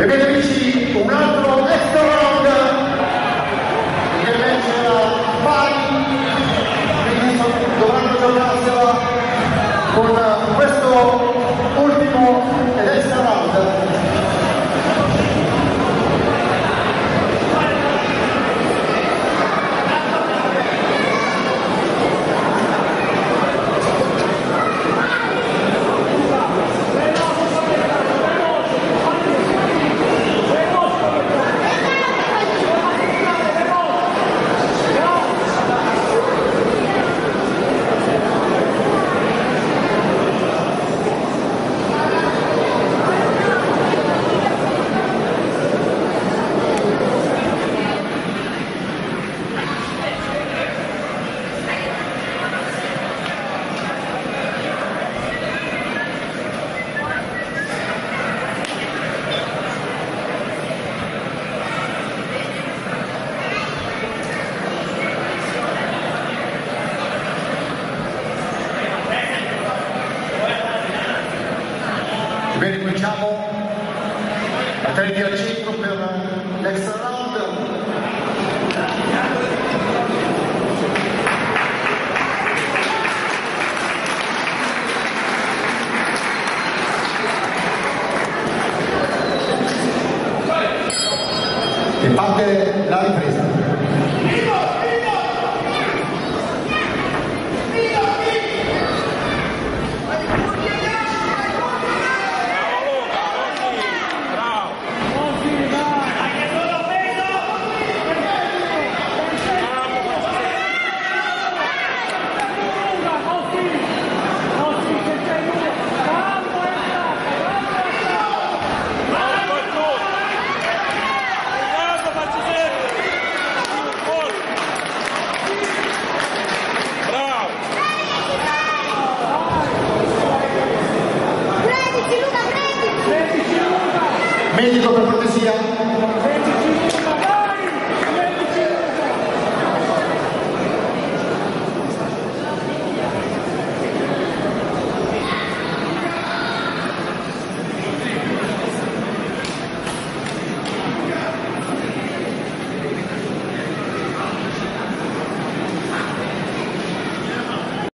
Ebbene amici, un altro extra round che vincerà Bari, quindi dovranno giocarsela con questo ultimo ed extra round. Bene, cominciamo atleti al centro per l'extra round. E parte la ripresa. México por cortesía.